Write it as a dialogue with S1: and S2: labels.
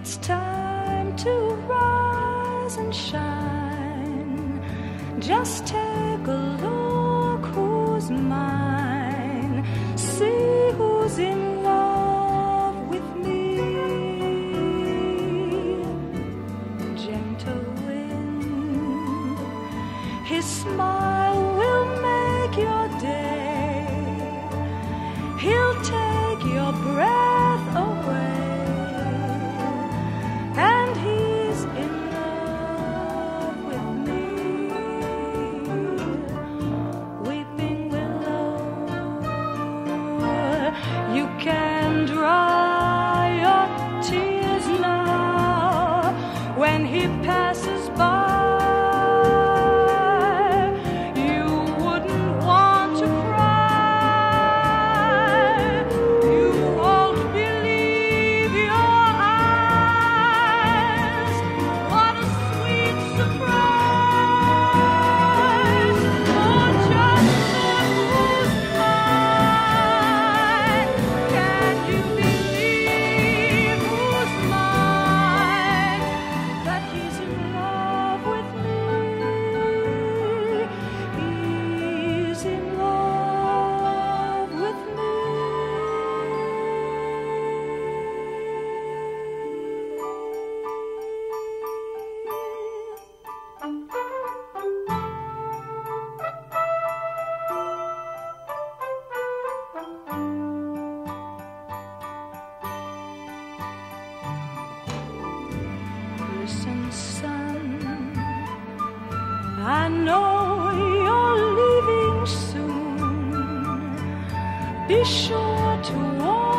S1: It's time to rise and shine. Just take a look who's mine. See who's in love with me. Gentle wind, his smile will make your day. Passes by. Son, I know you're leaving soon. Be sure to warn